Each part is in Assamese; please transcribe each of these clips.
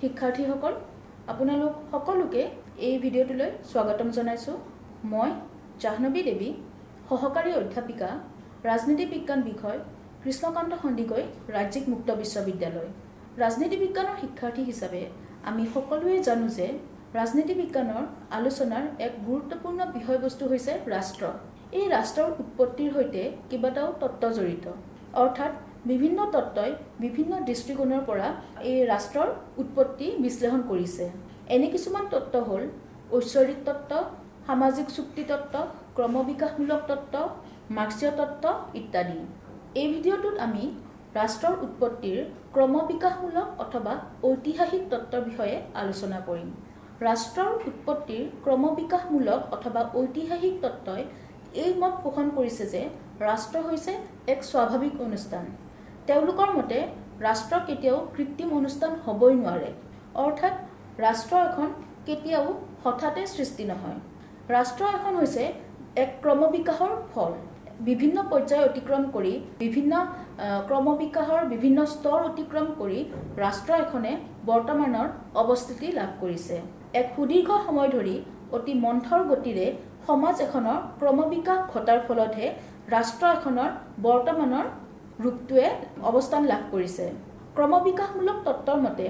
শিক্ষাৰ্থীসকল আপোনালোক সকলোকে এই ভিডিঅ'টোলৈ স্বাগতম জনাইছোঁ। মই জাহ্নৱী দেৱী সহকাৰী অধ্যাপিকা ৰাজনীতি বিজ্ঞান বিষয় কৃষ্ণকান্ত সন্দিকৈ ৰাজ্যিক মুক্ত বিশ্ববিদ্যালয়। ৰাজনীতি বিজ্ঞানৰ শিক্ষাৰ্থী হিচাপে আমি সকলোৱে জানো যে ৰাজনীতি বিজ্ঞানৰ আলোচনাৰ এক গুৰুত্বপূৰ্ণ বিষয়বস্তু হৈছে ৰাষ্ট্ৰ। এই ৰাষ্ট্ৰৰ উৎপত্তিৰ সৈতে কেইবাটাও তত্ত্ব জড়িত। অৰ্থাৎ বিভিন্ন তত্ত্বই বিভিন্ন দৃষ্টিকোণৰ পৰা এই ৰাষ্ট্ৰৰ উৎপত্তি বিশ্লেষণ কৰিছে। এনে কিছুমান তত্ত্ব হ'ল ঐশ্বৰিক তত্ত্ব সামাজিক চুক্তি তত্ত্ব ক্ৰমবিকাশমূলক তত্ত্ব মাৰ্ক্সীয় তত্ত্ব ইত্যাদি। এই ভিডিঅ'টোত আমি ৰাষ্ট্ৰৰ উৎপত্তিৰ ক্ৰমবিকাশমূলক অথবা ঐতিহাসিক তত্ত্বৰ বিষয়ে আলোচনা কৰিম। ৰাষ্ট্ৰৰ উৎপত্তিৰ ক্ৰমবিকাশমূলক অথবা ঐতিহাসিক তত্ত্বই এই মত পোষণ কৰিছে যে ৰাষ্ট্ৰ হৈছে এক স্বাভাৱিক অনুষ্ঠান। তেওঁলোকৰ মতে ৰাষ্ট্ৰ কেতিয়াও কৃত্ৰিম অনুষ্ঠান হ'বই নোৱাৰে। অৰ্থাৎ ৰাষ্ট্ৰ এখন কেতিয়াও হঠাতে সৃষ্টি নহয়। ৰাষ্ট্ৰ এখন হৈছে এক ক্ৰমবিকাশৰ ফল। বিভিন্ন পৰ্যায় অতিক্ৰম কৰি বিভিন্ন ক্ৰমবিকাশৰ বিভিন্ন স্তৰ অতিক্ৰম কৰি ৰাষ্ট্ৰ এখনে বৰ্তমানৰ অৱস্থিতি লাভ কৰিছে। এক সুদীৰ্ঘ সময় ধৰি অতি মন্থৰ গতিৰে সমাজ এখনৰ ক্ৰমবিকাশ ঘটাৰ ফলতহে ৰাষ্ট্ৰ এখনৰ বৰ্তমানৰ ৰূপটোৱে অৱস্থান লাভ কৰিছে। ক্ৰমবিকাশমূলক তত্ত্বৰ মতে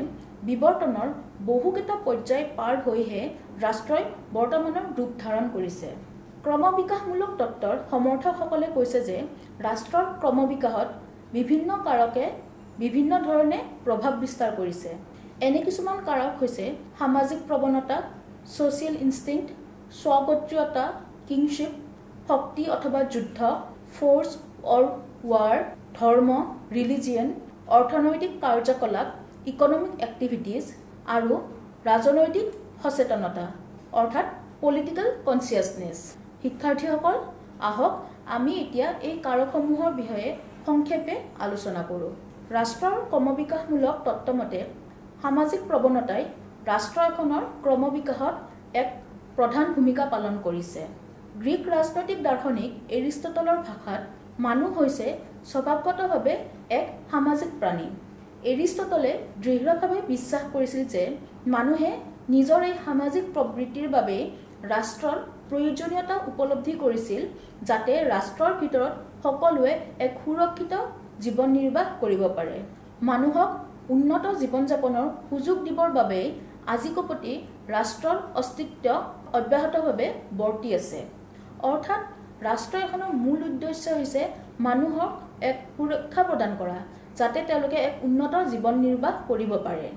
বিৱৰ্তনৰ বহুকেইটা পৰ্যায় পাৰ হৈহে ৰাষ্ট্ৰই বৰ্তমানৰ ৰূপ ধাৰণ কৰিছে। ক্ৰমবিকাশমূলক তত্ত্বৰ সমৰ্থকসকলে কৈছে যে ৰাষ্ট্ৰৰ ক্ৰমবিকাশত বিভিন্ন কাৰকে বিভিন্ন ধৰণে প্ৰভাৱ বিস্তাৰ কৰিছে। এনে কিছুমান কাৰক হৈছে সামাজিক প্ৰৱণতা ছ'চিয়েল ইনষ্টিংক্ট স্বগোত্ৰীয়তা কিংশ্বিপ শক্তি অথবা যুদ্ধ ফ'ৰ্চ অৰ ৱাৰ ধৰ্ম ৰিলিজিয়ন অৰ্থনৈতিক কাৰ্যকলাপ ইকনমিক এক্টিভিটিজ আৰু ৰাজনৈতিক সচেতনতা অৰ্থাৎ পলিটিকেল কনচিয়াছনেছ শিক্ষাৰ্থীসকল আহক আমি এতিয়া এই কাৰকসমূহৰ বিষয়ে সংক্ষেপে আলোচনা কৰোঁ। ৰাষ্ট্ৰৰ ক্ৰমবিকাশমূলক তত্ত্বমতে সামাজিক প্ৰৱণতাই ৰাষ্ট্ৰ এখনৰ ক্ৰমবিকাশত এক প্ৰধান ভূমিকা পালন কৰিছে। গ্ৰীক ৰাজনৈতিক দাৰ্শনিক এৰিষ্টটলৰ ভাষাত মানুহ হৈছে স্বভাৱগতভাৱে এক সামাজিক প্ৰাণী। এৰিষ্টটলে দৃঢ়ভাৱে বিশ্বাস কৰিছিল যে মানুহে নিজৰ এই সামাজিক প্ৰবৃত্তিৰ বাবেই ৰাষ্ট্ৰৰ প্ৰয়োজনীয়তা উপলব্ধি কৰিছিল যাতে ৰাষ্ট্ৰৰ ভিতৰত সকলোৱে এক সুৰক্ষিত জীৱন নিৰ্বাহ কৰিব পাৰে। মানুহক উন্নত জীৱন যাপনৰ সুযোগ দিবৰ বাবেই আজিকোপতি ৰাষ্ট্ৰৰ অস্তিত্ব অব্যাহতভাৱে বৰ্তি আছে। অৰ্থাৎ ৰাষ্ট্ৰ এখনৰ মূল উদ্দেশ্য হৈছে মানুহক এক সুৰক্ষা প্ৰদান কৰা যাতে তেওঁলোকে এক উন্নত জীৱন নিৰ্বাহ কৰিব পাৰে।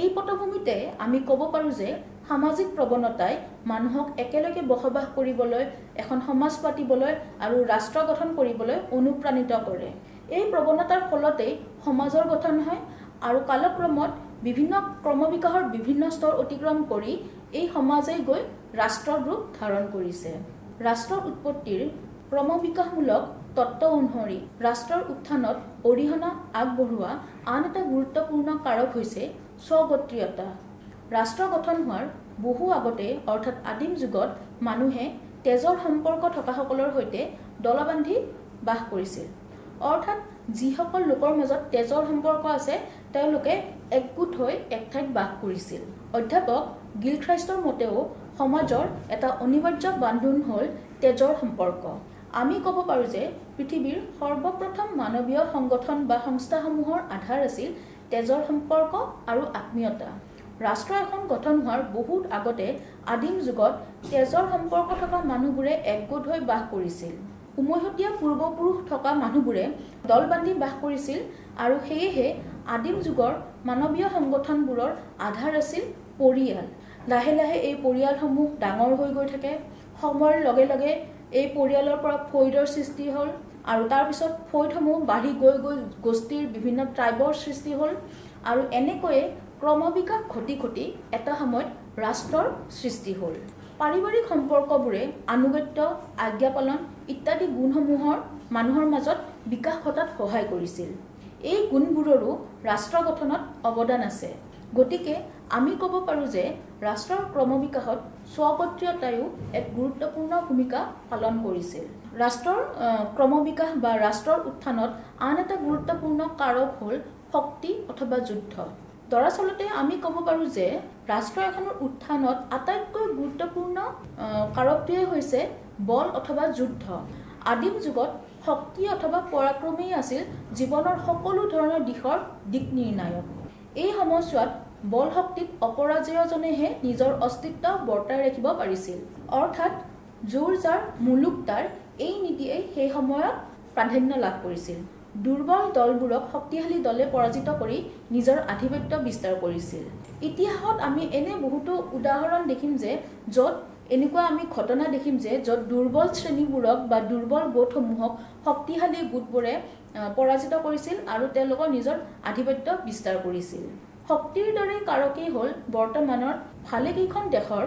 এই পটভূমিতে আমি ক'ব পাৰোঁ যে সামাজিক প্ৰৱণতাই মানুহক একেলগে বসবাস কৰিবলৈ এখন সমাজ পাতিবলৈ আৰু ৰাষ্ট্ৰ গঠন কৰিবলৈ অনুপ্ৰাণিত কৰে। এই প্ৰৱণতাৰ ফলতেই সমাজৰ গঠন হয় আৰু কালক্ৰমত বিভিন্ন ক্ৰমবিকাশৰ বিভিন্ন স্তৰ অতিক্ৰম কৰি এই সমাজেই গৈ ৰাষ্ট্ৰৰ ৰূপ ধাৰণ কৰিছে। ৰাষ্ট্ৰৰ উৎপত্তিৰ ক্ৰমবিকাশমূলক তত্ত্ব অনুসৰি ৰাষ্ট্ৰৰ উত্থানত অৰিহণা আগবঢ়োৱা আন এটা গুৰুত্বপূৰ্ণ কাৰক হৈছে স্বগোত্ৰীয়তা। ৰাষ্ট্ৰ গঠন হোৱাৰ বহু আগতে অৰ্থাৎ আদিম যুগত মানুহে তেজৰ সম্পৰ্ক থকাসকলৰ সৈতে দলবান্ধি বাস কৰিছিল। অৰ্থাৎ যিসকল লোকৰ মাজত তেজৰ সম্পৰ্ক আছে তেওঁলোকে একগোট হৈ এক ঠাইত বাস কৰিছিল। অধ্যাপক গিলখ্ৰাইষ্টৰ মতেও সমাজৰ এটা অনিবাৰ্য বান্ধোন হ'ল তেজৰ সম্পৰ্ক। আমি ক'ব পাৰোঁ যে পৃথিৱীৰ সৰ্বপ্ৰথম মানৱীয় সংগঠন বা সংস্থাসমূহৰ আধাৰ আছিল তেজৰ সম্পৰ্ক আৰু আত্মীয়তা। ৰাষ্ট্ৰ এখন গঠন হোৱাৰ বহুত আগতে আদিম যুগত তেজৰ সম্পৰ্ক থকা মানুহবোৰে একগোট হৈ বাস কৰিছিল। উমৈহতীয়া পূৰ্বপুৰুষ থকা মানুহবোৰে দল বান্ধি বাস কৰিছিল আৰু সেয়েহে আদিম যুগৰ মানৱীয় সংগঠনবোৰৰ আধাৰ আছিল পৰিয়াল। লাহে লাহে এই পৰিয়ালসমূহ ডাঙৰ হৈ গৈ থাকে। সময়ৰ লগে লগে এই পৰিয়ালৰ পৰা ফৈদৰ সৃষ্টি হ'ল আৰু তাৰপিছত ফৈদসমূহ বাঢ়ি গৈ গৈ গোষ্ঠীৰ বিভিন্ন ট্ৰাইবৰ সৃষ্টি হ'ল আৰু এনেকৈয়ে ক্ৰমবিকাশ ঘটি ঘটি এটা সময়ত ৰাষ্ট্ৰৰ সৃষ্টি হ'ল। পাৰিবাৰিক সম্পৰ্কবোৰে আনুগত্য আজ্ঞা পালন ইত্যাদি গুণসমূহৰ মানুহৰ মাজত বিকাশ ঘটাত সহায় কৰিছিল। এই গুণবোৰৰো ৰাষ্ট্ৰ গঠনত অৱদান আছে। গতিকে আমি ক'ব পাৰোঁ যে ৰাষ্ট্ৰৰ ক্ৰমবিকাশত স্বগোত্ৰীয়তায়ো এক গুৰুত্বপূৰ্ণ ভূমিকা পালন কৰিছিল। ৰাষ্ট্ৰৰ ক্ৰমবিকাশ বা ৰাষ্ট্ৰৰ উত্থানত আন এটা গুৰুত্বপূৰ্ণ কাৰক হ'ল শক্তি অথবা যুদ্ধ। দৰাচলতে আমি ক'ব পাৰোঁ যে ৰাষ্ট্ৰ এখনৰ উত্থানত আটাইতকৈ গুৰুত্বপূৰ্ণ কাৰকটোৱে হৈছে বল অথবা যুদ্ধ। আদিম যুগত শক্তি অথবা পৰাক্ৰমেই আছিল জীৱনৰ সকলো ধৰণৰ দিশৰ দিক নিৰ্ণায়ক। এই সময়ছোৱাত বল শক্তিত অপৰাজয়জনেহে নিজৰ অস্তিত্ব বৰ্তাই ৰাখিব পাৰিছিল। অৰ্থাৎ জোৰ যাৰ মুলুক তাৰ এই নীতিয়ে সেই সময়ত প্ৰাধান্য লাভ কৰিছিল। দুৰ্বল দলবোৰক শক্তিশালী দলে পৰাজিত কৰি নিজৰ আধিপত্য বিস্তাৰ কৰিছিল। ইতিহাসত আমি এনে বহুতো উদাহৰণ দেখিম যে য'ত এনেকুৱা আমি ঘটনা দেখিম যে য'ত দুৰ্বল শ্ৰেণীবোৰক বা দুৰ্বল গোটসমূহক শক্তিশালী গোটবোৰে পৰাজিত কৰিছিল আৰু তেওঁলোকৰ নিজৰ আধিপত্য বিস্তাৰ কৰিছিল। শক্তিৰ দৰে কাৰকেই হ'ল বৰ্তমানৰ ভালেকেইখন দেশৰ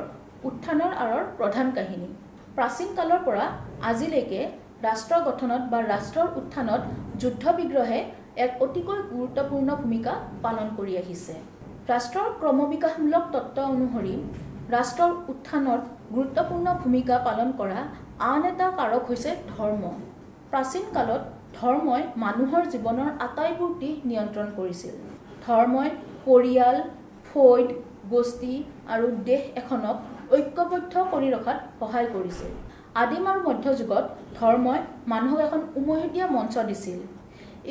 উত্থানৰ আঁৰৰ প্ৰধান কাহিনী। প্ৰাচীন কালৰ পৰা আজিলৈকে ৰাষ্ট্ৰ গঠনত বা ৰাষ্ট্ৰৰ উত্থানত যুদ্ধ বিগ্ৰহে এক অতিকৈ গুৰুত্বপূৰ্ণ ভূমিকা পালন কৰি আহিছে। ৰাষ্ট্ৰৰ ক্ৰমবিকাশমূলক তত্ত্ব অনুসৰি ৰাষ্ট্ৰৰ উত্থানত গুৰুত্বপূৰ্ণ ভূমিকা পালন কৰা আন এটা কাৰক হৈছে ধৰ্ম। প্ৰাচীন কালত ধৰ্মই মানুহৰ জীৱনৰ আটাইবোৰ দিশ নিয়ন্ত্ৰণ কৰিছিল। ধৰ্মই পৰিয়াল ফৈদ গোষ্ঠী আৰু দেশ এখনক ঐক্যবদ্ধ কৰি ৰখাত সহায় কৰিছিল। আদিম আৰু মধ্যযুগত ধৰ্মই মানুহক এখন উমৈহতীয়া মঞ্চ দিছিল।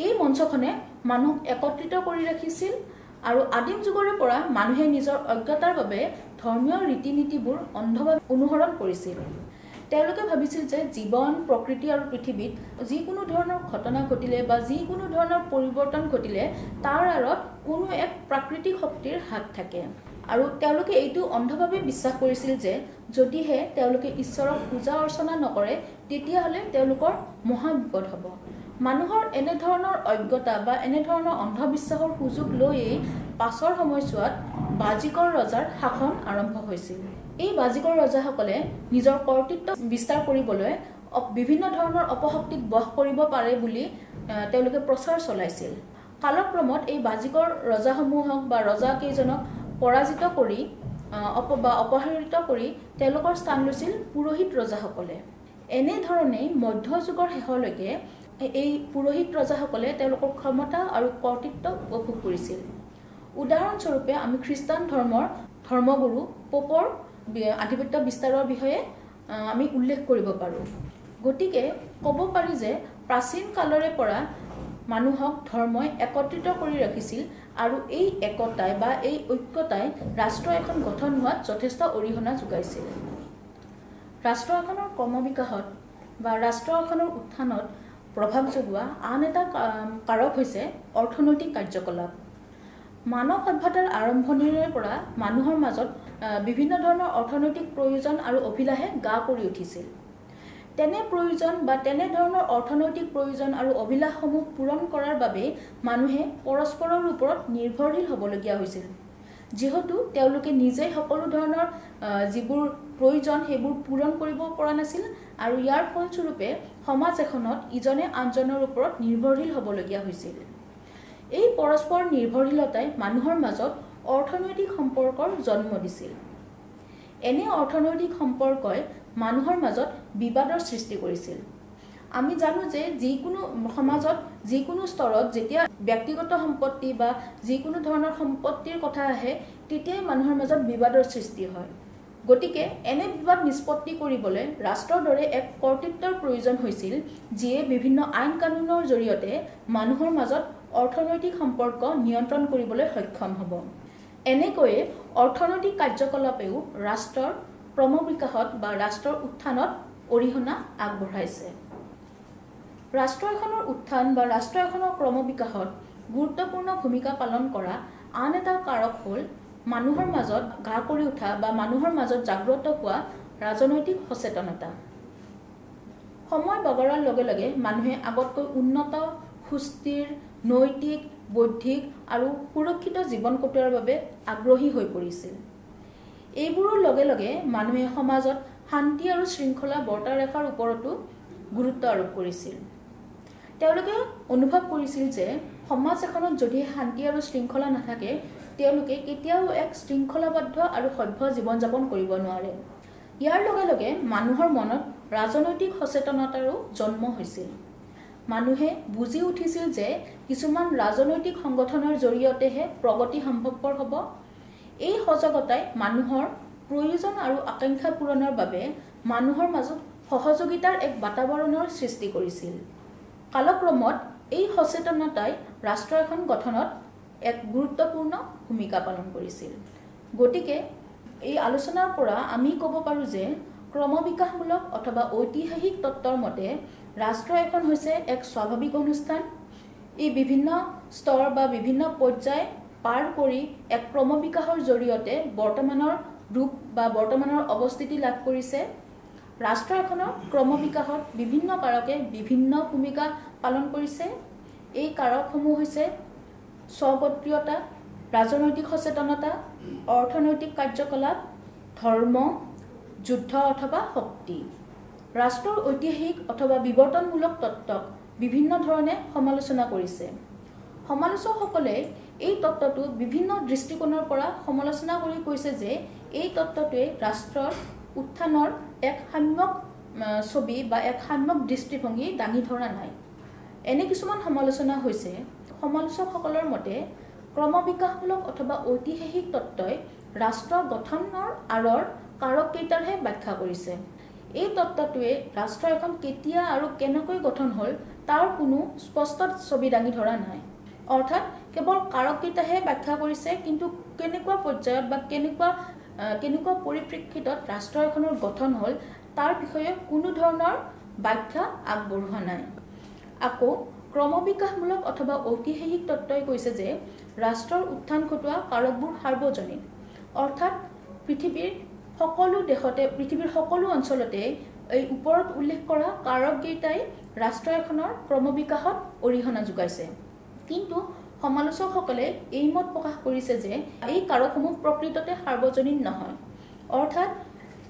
এই মঞ্চখনে মানুহক একত্ৰিত কৰি ৰাখিছিল আৰু আদিম যুগৰে পৰা মানুহে নিজৰ অজ্ঞতাৰ বাবে ধৰ্মীয় ৰীতি নীতিবোৰ অন্ধভাৱে অনুসৰণ কৰিছিল। তেওঁলোকে ভাবিছিল যে জীৱন প্ৰকৃতি আৰু পৃথিৱীত যিকোনো ধৰণৰ ঘটনা ঘটিলে বা যিকোনো ধৰণৰ পৰিৱৰ্তন ঘটিলে তাৰ আঁৰত কোনো এক প্ৰাকৃতিক শক্তিৰ হাত থাকে। আৰু তেওঁলোকে এইটো অন্ধভাৱে বিশ্বাস কৰিছিল যে যদিহে তেওঁলোকে ঈশ্বৰক পূজা অৰ্চনা নকৰে তেতিয়াহ'লে তেওঁলোকৰ মহা বিপদ হ'ব। মানুহৰ এনেধৰণৰ অজ্ঞতা বা এনেধৰণৰ অন্ধবিশ্বাসৰ সুযোগ লৈয়েই পাছৰ সময়ছোৱাত বাজিকৰ ৰজাৰ শাসন আৰম্ভ হৈছিল। এই বাজিকৰ ৰজাসকলে নিজৰ কৰ্তৃত্ব বিস্তাৰ কৰিবলৈ বিভিন্ন ধৰণৰ অপশক্তিক বশ কৰিব পাৰে বুলি তেওঁলোকে প্ৰচাৰ চলাইছিল। কালক্ৰমত এই বাজিকৰ ৰজাসমূহক বা ৰজাকেইজনক পৰাজিত কৰি অপ বা অপহৰিত কৰি তেওঁলোকৰ স্থান লৈছিল পুৰোহিত ৰজাসকলে। এনেধৰণেই মধ্যযুগৰ শেষলৈকে এই পুৰোহিত ৰজাসকলে তেওঁলোকৰ ক্ষমতা আৰু কৰ্তৃত্ব উপভোগ কৰিছিল। উদাহৰণস্বৰূপে আমি খ্ৰীষ্টান ধৰ্মৰ ধৰ্মগুৰু পোপৰ আধিপত্য বিস্তাৰৰ বিষয়ে আমি উল্লেখ কৰিব পাৰোঁ। গতিকে ক'ব পাৰি যে প্ৰাচীন কালৰে পৰা মানুহক ধৰ্মই একত্ৰিত কৰি ৰাখিছিল আৰু এই একতাই বা এই ঐক্যতাই ৰাষ্ট্ৰ এখন গঠন হোৱাত যথেষ্ট অৰিহণা যোগাইছিল। ৰাষ্ট্ৰ এখনৰ ক্ৰমবিকাশত বা ৰাষ্ট্ৰ এখনৰ উত্থানত প্ৰভাৱ যোগোৱা আন এটা কাৰক হৈছে অৰ্থনৈতিক কাৰ্যকলাপ। মানৱ সভ্যতাৰ আৰম্ভণিৰে পৰা মানুহৰ মাজত বিভিন্ন ধৰণৰ অৰ্থনৈতিক প্ৰয়োজন আৰু অভিলাষে গা কৰি উঠিছিল। তেনে প্ৰয়োজন বা তেনেধৰণৰ অৰ্থনৈতিক প্ৰয়োজন আৰু অভিলাষসমূহ পূৰণ কৰাৰ বাবে মানুহে পৰস্পৰৰ ওপৰত নিৰ্ভৰশীল হ'বলগীয়া হৈছিল। যিহেতু তেওঁলোকে নিজেই সকলো ধৰণৰ যিবোৰ প্ৰয়োজন সেইবোৰ পূৰণ কৰিব পৰা নাছিল আৰু ইয়াৰ ফলস্বৰূপে সমাজ এখনত ইজনে আনজনৰ ওপৰত নিৰ্ভৰশীল হ'বলগীয়া হৈছিল। এই পৰস্পৰ নিৰ্ভৰশীলতাই মানুহৰ মাজত অৰ্থনৈতিক সম্পৰ্কৰ জন্ম দিছিল। এনে অৰ্থনৈতিক সম্পৰ্কই মানুহৰ মাজত বিবাদৰ সৃষ্টি কৰিছিল। আমি জানো যে যিকোনো সমাজত যিকোনো স্তৰত যেতিয়া ব্যক্তিগত সম্পত্তি বা যিকোনো ধৰণৰ সম্পত্তিৰ কথা আহে তেতিয়াই মানুহৰ মাজত বিবাদৰ সৃষ্টি হয়। গতিকে এনে বিবাদ নিষ্পত্তি কৰিবলৈ ৰাষ্ট্ৰৰ দৰে এক কৰ্তৃত্বৰ প্ৰয়োজন হৈছিল যিয়ে বিভিন্ন আইন কানুনৰ জৰিয়তে মানুহৰ মাজত অৰ্থনৈতিক সম্পৰ্ক নিয়ন্ত্ৰণ কৰিবলৈ সক্ষম হ'ব। এনেকৈয়ে অৰ্থনৈতিক কাৰ্যকলাপেও ৰাষ্ট্ৰৰ ক্ৰমবিকাশত বা ৰাষ্ট্ৰৰ উত্থানত অৰিহণা আগবঢ়াইছে। ৰাষ্ট্ৰ এখনৰ উত্থান বা ৰাষ্ট্ৰ এখনৰ ক্ৰমবিকাশত গুৰুত্বপূৰ্ণ ভূমিকা পালন কৰা আন এটা কাৰক হ'ল মানুহৰ মাজত গা কৰি উঠা বা মানুহৰ মাজত জাগ্ৰত হোৱা ৰাজনৈতিক সচেতনতা। সময় বগৰাৰ লগে লগে মানুহে আগতকৈ উন্নত সুস্থিৰ নৈতিক বৌদ্ধিক আৰু সুৰক্ষিত জীৱন কটোৱাৰ বাবে আগ্ৰহী হৈ পৰিছিল। এইবোৰৰ লগে লগে মানুহে সমাজত শান্তি আৰু শৃংখলা বৰ্তাই ৰখাৰ ওপৰতো গুৰুত্ব আৰোপ কৰিছিল। তেওঁলোকে অনুভৱ কৰিছিল যে সমাজ এখনত যদি শান্তি আৰু শৃংখলা নাথাকে তেওঁলোকে কেতিয়াও এক শৃংখলাবদ্ধ আৰু সভ্য জীৱন যাপন কৰিব নোৱাৰে। ইয়াৰ লগে লগে মানুহৰ মনত ৰাজনৈতিক সচেতনতাৰো জন্ম হৈছিল। মানুহে বুজি উঠিছিল যে কিছুমান ৰাজনৈতিক সংগঠনৰ জৰিয়তেহে প্ৰগতি সম্ভৱপৰ হ'ব। এই সজাগতাই মানুহৰ প্ৰয়োজন আৰু আকাংক্ষা পূৰণৰ বাবে মানুহৰ মাজত সহযোগিতাৰ এক বাতাবৰণৰ সৃষ্টি কৰিছিল। কালক্ৰমত এই সচেতনতাই ৰাষ্ট্ৰ এখন গঠনত এক গুৰুত্বপূৰ্ণ ভূমিকা পালন কৰিছিল। গতিকে এই আলোচনাৰ পৰা আমি ক'ব পাৰোঁ যে ক্ৰমবিকাশমূলক অথবা ঐতিহাসিক তত্ত্বৰ মতে ৰাষ্ট্ৰ এখন হৈছে এক স্বাভাৱিক অনুষ্ঠান। ই বিভিন্ন স্তৰ বা বিভিন্ন পৰ্যায় পাৰ কৰি এক ক্ৰমবিকাশৰ জৰিয়তে বৰ্তমানৰ ৰূপ বা বৰ্তমানৰ অৱস্থিতি লাভ কৰিছে। ৰাষ্ট্ৰ এখনৰ ক্ৰমবিকাশত বিভিন্ন কাৰকে বিভিন্ন ভূমিকা পালন কৰিছে। এই কাৰকসমূহ হৈছে স্বগোত্ৰীয়তা ৰাজনৈতিক সচেতনতা অৰ্থনৈতিক কাৰ্যকলাপ ধৰ্ম যুদ্ধ অথবা শক্তি। ৰাষ্ট্ৰৰ ঐতিহাসিক অথবা বিৱৰ্তনমূলক তত্ত্বক বিভিন্ন ধৰণে সমালোচনা কৰিছে। সমালোচকসকলে এই তত্ত্বটো বিভিন্ন দৃষ্টিকোণৰ পৰা সমালোচনা কৰি কৈছে যে এই তত্ত্বটোৱে ৰাষ্ট্ৰৰ উত্থানৰ এক সাম্যক ছবি বা এক সাম্যক দৃষ্টিভংগী দাঙি ধৰা নাই। এনে কিছুমান সমালোচনা হৈছে সমালোচকসকলৰ মতে ক্ৰমবিকাশমূলক অথবা ঐতিহাসিক তত্ত্বই ৰাষ্ট্ৰ গঠনৰ আঁৰৰ কাৰককেইটাৰহে ব্যাখ্যা কৰিছে। এই তত্ত্বটোৱে ৰাষ্ট্ৰ এখন কেতিয়া আৰু কেনেকৈ গঠন হ'ল তাৰ কোনো স্পষ্ট ছবি দাঙি ধৰা নাই। অৰ্থাৎ কেৱল কাৰককেইটাহে ব্যাখ্যা কৰিছে কিন্তু কেনেকুৱা পৰ্যায়ত বা কেনেকুৱা কেনেকুৱা পৰিপ্ৰেক্ষিতত ৰাষ্ট্ৰ এখনৰ গঠন হ'ল তাৰ বিষয়ে কোনো ধৰণৰ ব্যাখ্যা আগবঢ়োৱা নাই। আকৌ ক্ৰমবিকাশমূলক অথবা ঐতিহাসিক তত্ত্বই কৈছে যে ৰাষ্ট্ৰৰ উত্থান ঘটোৱা কাৰকবোৰ সাৰ্বজনীন। অৰ্থাৎ পৃথিৱীৰ সকলো দেশতে পৃথিৱীৰ সকলো অঞ্চলতে এই ওপৰত উল্লেখ কৰা কাৰককেইটাই ৰাষ্ট্ৰ এখনৰ ক্ৰমবিকাশত অৰিহণা যোগাইছে। কিন্তু সমালোচকসকলে এই মত প্ৰকাশ কৰিছে যে এই কাৰকসমূহ প্ৰকৃততে সাৰ্বজনীন নহয়। অৰ্থাৎ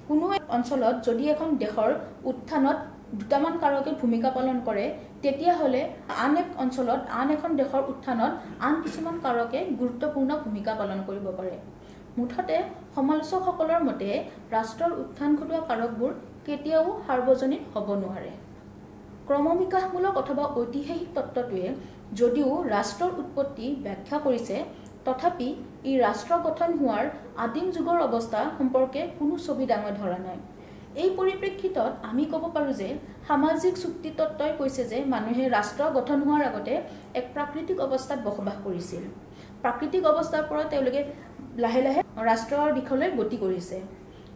কোনো অঞ্চলত যদি এখন দেশৰ উত্থানত দুটামান কাৰকে ভূমিকা পালন কৰে তেতিয়াহ'লে আন এক অঞ্চলত আন এখন দেশৰ উত্থানত আন কিছুমান কাৰকে গুৰুত্বপূৰ্ণ ভূমিকা পালন কৰিব পাৰে। মুঠতে সমালোচকসকলৰ মতে ৰাষ্ট্ৰৰ উত্থান ঘটোৱা কাৰকবোৰ কেতিয়াও সাৰ্বজনীন হ'ব নোৱাৰে। ক্ৰমবিকাশমূলক অথবা ঐতিহাসিক তত্ত্বটোৱে যদিও ৰাষ্ট্ৰৰ উৎপত্তি ব্যাখ্যা কৰিছে তথাপি ই ৰাষ্ট্ৰ গঠন হোৱাৰ আদিম যুগৰ অৱস্থা সম্পৰ্কে কোনো ছবি দাঙি ধৰা নাই। এই পৰিপ্ৰেক্ষিতত আমি ক'ব পাৰোঁ যে সামাজিক চুক্তি তত্ত্বই কৈছে যে মানুহে ৰাষ্ট্ৰ গঠন হোৱাৰ আগতে এক প্ৰাকৃতিক অৱস্থাত বসবাস কৰিছিল। প্ৰাকৃতিক অৱস্থাৰ পৰা তেওঁলোকে লাহে লাহে ৰাষ্ট্ৰৰ দিশলৈ গতি কৰিছে।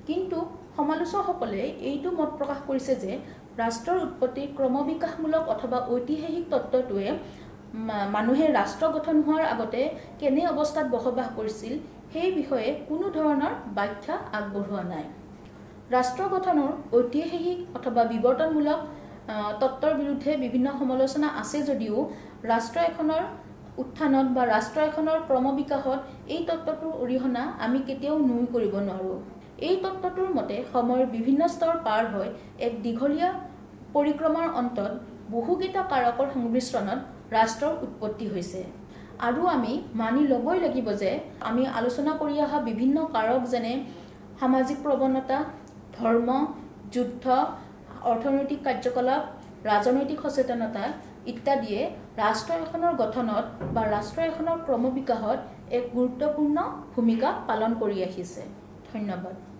কিন্তু সমালোচকসকলে এইটো মত প্ৰকাশ কৰিছে যে ৰাষ্ট্ৰৰ উৎপত্তি ক্ৰমবিকাশমূলক অথবা ঐতিহাসিক তত্ত্বটোৱে মানুহে ৰাষ্ট্ৰ গঠন হোৱাৰ আগতে কেনে অৱস্থাত বসবাস কৰিছিল সেই বিষয়ে কোনো ধৰণৰ ব্যাখ্যা আগবঢ়োৱা নাই। ৰাষ্ট্ৰ গঠনৰ ঐতিহাসিক অথবা বিৱৰ্তনমূলক তত্ত্বৰ বিৰুদ্ধে বিভিন্ন সমালোচনা আছে যদিও ৰাষ্ট্ৰ এখনৰ উত্থানত বা ৰাষ্ট্ৰ এখনৰ ক্ৰমবিকাশত এই তত্ত্বটোৰ অৰিহণা আমি কেতিয়াও নুই কৰিব নোৱাৰোঁ। এই তত্ত্বটোৰ মতে সময়ৰ বিভিন্ন স্তৰ পাৰ হৈ এক দীঘলীয়া পৰিক্ৰমাৰ অন্তত বহুকেইটা কাৰকৰ সংমিশ্ৰণত ৰাষ্ট্ৰৰ উৎপত্তি হৈছে। আৰু আমি মানি ল'বই লাগিব যে আমি আলোচনা কৰি অহা বিভিন্ন কাৰক যেনে সামাজিক প্ৰৱণতা ধৰ্ম যুদ্ধ অৰ্থনৈতিক কাৰ্যকলাপ ৰাজনৈতিক সচেতনতা ইত্যাদিয়ে ৰাষ্ট্ৰ এখনৰ গঠনত বা ৰাষ্ট্ৰ এখনৰ ক্ৰমবিকাশত এক গুৰুত্বপূৰ্ণ ভূমিকা পালন কৰি আহিছে। ধন্যবাদ।